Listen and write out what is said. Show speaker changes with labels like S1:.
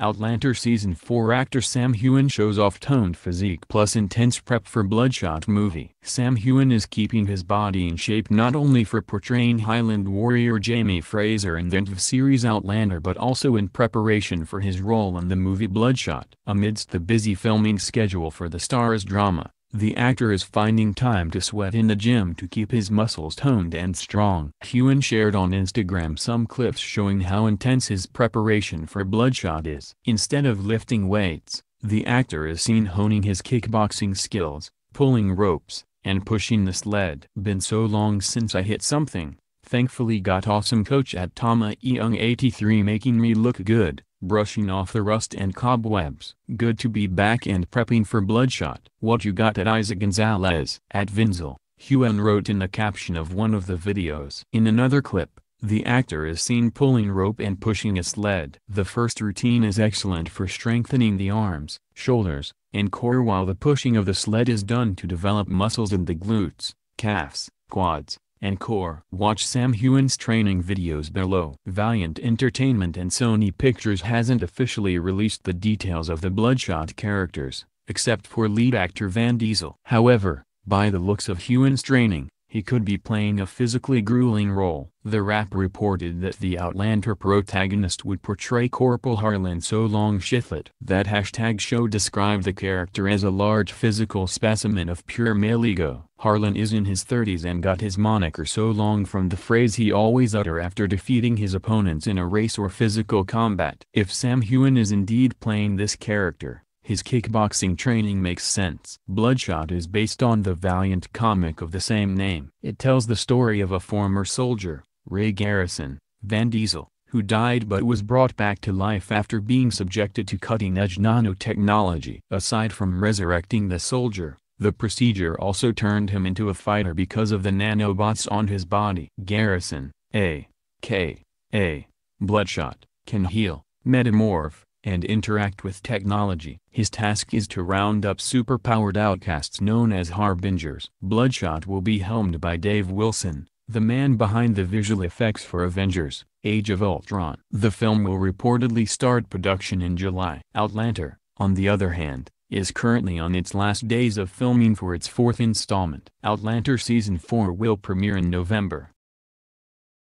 S1: Outlander Season 4 actor Sam Heughan shows off toned physique plus intense prep for Bloodshot movie. Sam Heughan is keeping his body in shape not only for portraying Highland warrior Jamie Fraser in the end of series Outlander but also in preparation for his role in the movie Bloodshot. Amidst the busy filming schedule for the Starz drama, the actor is finding time to sweat in the gym to keep his muscles toned and strong. Heughan shared on Instagram some clips showing how intense his preparation for Bloodshot is. Instead of lifting weights, the actor is seen honing his kickboxing skills, pulling ropes, and pushing the sled. Been so long since I hit something, thankfully got awesome coach at Tama Young 83 making me look good brushing off the rust and cobwebs. Good to be back and prepping for Bloodshot. What you got at Isaac Gonzalez? At Vinzel, Heughan wrote in the caption of one of the videos. In another clip, the actor is seen pulling rope and pushing a sled. The first routine is excellent for strengthening the arms, shoulders, and core while the pushing of the sled is done to develop muscles in the glutes, calves, quads, and core. Watch Sam Heughan's training videos below. Valiant Entertainment and Sony Pictures hasn't officially released the details of the Bloodshot characters, except for lead actor Vin Diesel. However, by the looks of Heughan's training, he could be playing a physically grueling role. The Wrap reported that the Outlander protagonist would portray Corporal Harlan So Long Shiflett. That hashtag show described the character as a large physical specimen of pure male ego. Harlan is in his 30s and got his moniker so long from the phrase he always utter after defeating his opponents in a race or physical combat. If Sam Heughan is indeed playing this character, his kickboxing training makes sense. Bloodshot is based on the Valiant comic of the same name. It tells the story of a former soldier, Ray Garrison, Vin Diesel, who died but was brought back to life after being subjected to cutting-edge nanotechnology. Aside from resurrecting the soldier, the procedure also turned him into a fighter because of the nanobots on his body. Garrison, A. K. A. Bloodshot, can heal, metamorph, and interact with technology. His task is to round up superpowered outcasts known as Harbingers. Bloodshot will be helmed by Dave Wilson, the man behind the visual effects for Avengers, Age of Ultron. The film will reportedly start production in July. Outlander, on the other hand, is currently on its last days of filming for its fourth installment. Outlander Season 4 will premiere in November.